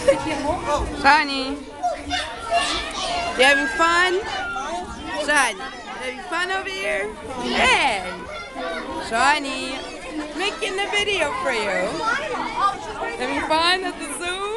Shawnee, you having fun? Shawnee, having fun over here? Hey, Johnny, making the video for you. Having fun at the zoo?